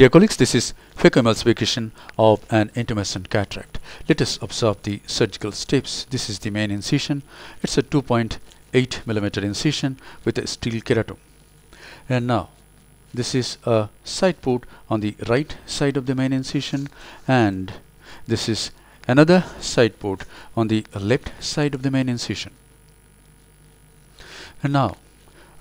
Dear colleagues, this is phacoemulsification of an intumescent cataract. Let us observe the surgical steps. This is the main incision. It's a 2.8 millimeter incision with a steel keratome. And now, this is a side port on the right side of the main incision and this is another side port on the left side of the main incision. And now,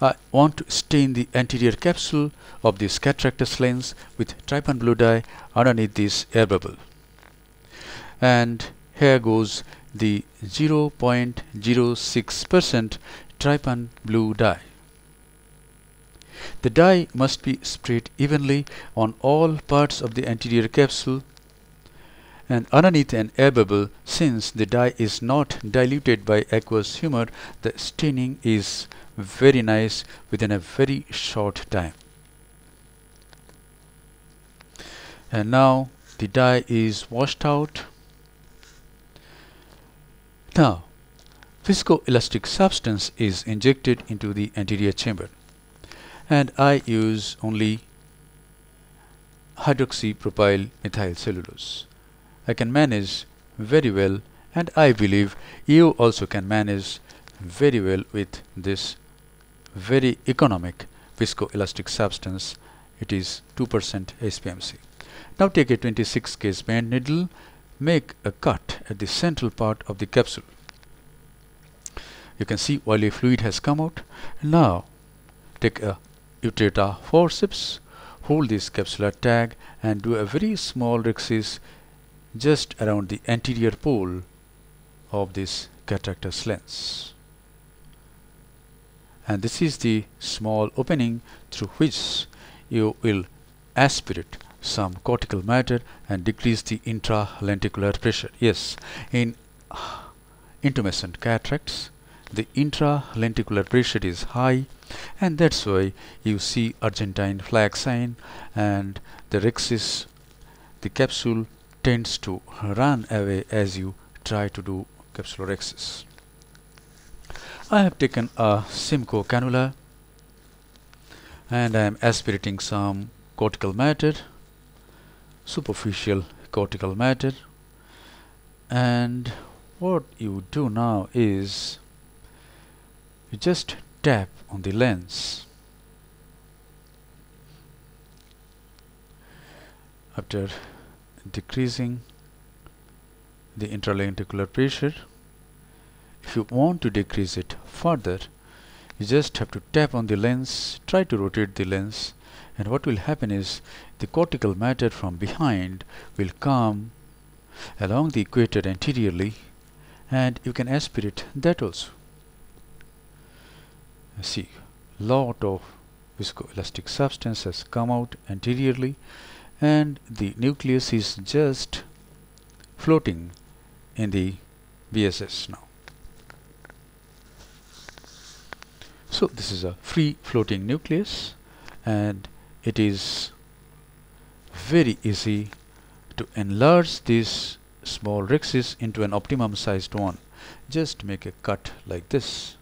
I want to stain the anterior capsule of this cataractous lens with trypan blue dye underneath this air bubble. And here goes the 0.06% trypan blue dye. The dye must be sprayed evenly on all parts of the anterior capsule and underneath an air bubble since the dye is not diluted by aqueous humor the staining is very nice within a very short time. And now the dye is washed out. Now viscoelastic substance is injected into the anterior chamber. And I use only hydroxypropyl methyl cellulose. I can manage very well and I believe you also can manage very well with this very economic viscoelastic substance it is 2% HPMC. Now take a 26 gauge bend needle make a cut at the central part of the capsule. You can see oily fluid has come out. Now take a Utrata forceps, hold this capsular tag and do a very small rhexis just around the anterior pole of this cataractous lens and this is the small opening through which you will aspirate some cortical matter and decrease the intralenticular pressure. Yes, in intumescent cataracts, the intralenticular pressure is high and that's why you see Argentine flag sign and the rhexis, the capsule tends to run away as you try to do capsulorhexis. I have taken a Simcoe cannula and I am aspirating some cortical matter, superficial cortical matter. And what you do now is you just tap on the lens. After decreasing the intralenticular pressure if you want to decrease it further you just have to tap on the lens try to rotate the lens and what will happen is the cortical matter from behind will come along the equator anteriorly and you can aspirate that also. See lot of viscoelastic substance has come out anteriorly and the nucleus is just floating in the BSS now So this is a free floating nucleus and it is very easy to enlarge this small rhexis into an optimum sized one. Just make a cut like this.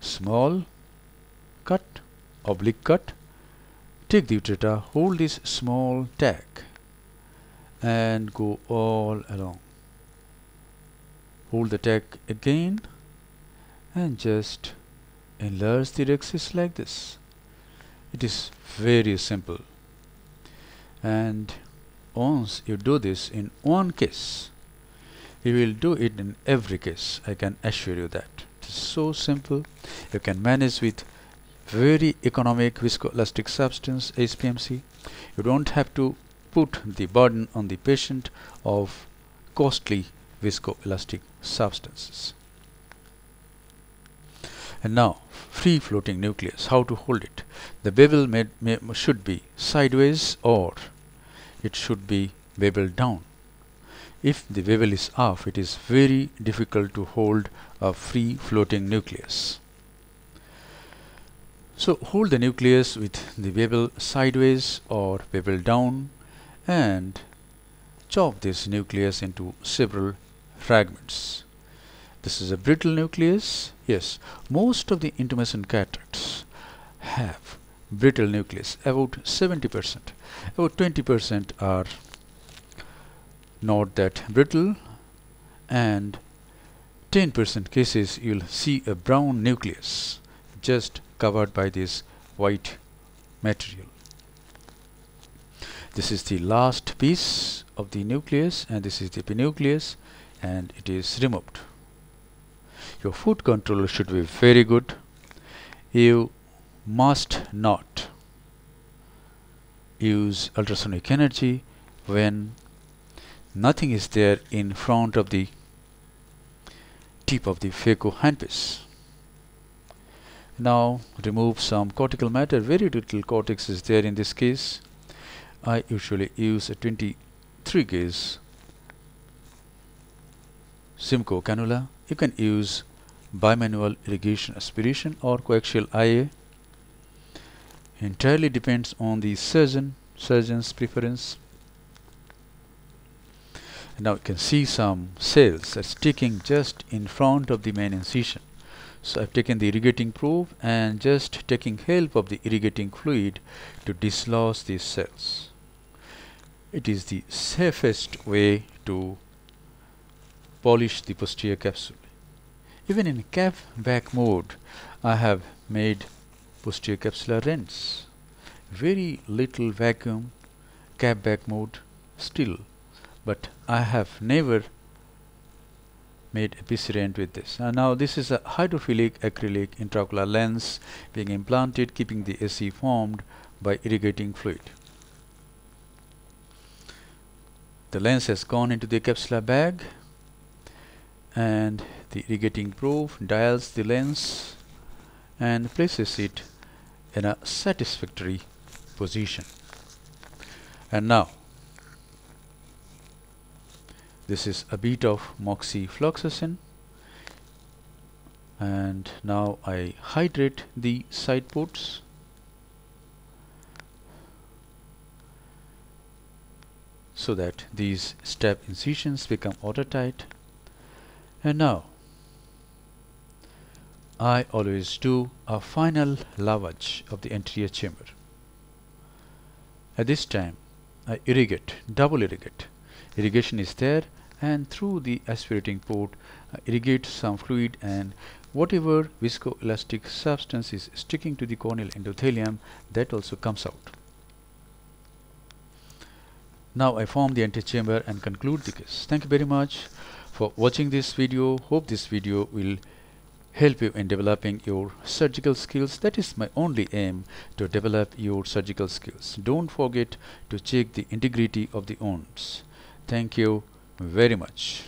Small cut, oblique cut. Take the utrata, hold this small tag and go all along. Hold the tag again and just enlarge the rhexis like this. It is very simple. And once you do this in one case you will do it in every case I can assure you that. It is so simple. You can manage with very economic viscoelastic substance HPMC you don't have to put the burden on the patient of costly viscoelastic substances and now free floating nucleus how to hold it? The bevel may, may, should be sideways or it should be bevel down. If the bevel is off it is very difficult to hold a free floating nucleus. So hold the nucleus with the bevel sideways or bevel down and chop this nucleus into several fragments this is a brittle nucleus. Yes, most of the intumescent cataracts have brittle nucleus. About 70% about 20% are not that brittle. And 10% cases you'll see a brown nucleus just covered by this white material. This is the last piece of the nucleus and this is the epinucleus and it is removed your foot control should be very good you must not use ultrasonic energy when nothing is there in front of the tip of the phaco handpiece. Now remove some cortical matter, very little cortex is there in this case. I usually use a 23 gauge Simcoe cannula. You can use bimanual irrigation aspiration or coaxial IA entirely depends on the surgeon surgeon's preference. Now you can see some cells are sticking just in front of the main incision. So I've taken the irrigating probe and just taking help of the irrigating fluid to dislodge these cells. It is the safest way to polish the posterior capsule even in cap vac mode I have made posterior capsular rinse very little vacuum cap vac mode still but I have never made a PC rent with this. And now this is a hydrophilic acrylic intraocular lens being implanted keeping the AC formed by irrigating fluid. The lens has gone into the capsular bag and the irrigating probe dials the lens and places it in a satisfactory position. And now this is a bit of moxifloxacin. And now I hydrate the side ports. So that these step incisions become watertight. And now I always do a final lavage of the anterior chamber. At this time I irrigate, double irrigate. Irrigation is there and through the aspirating port I irrigate some fluid and whatever viscoelastic substance is sticking to the corneal endothelium that also comes out. Now I form the antechamber and conclude the case. Thank you very much for watching this video. Hope this video will help you in developing your surgical skills. That is my only aim to develop your surgical skills. Don't forget to check the integrity of the wounds. Thank you very much.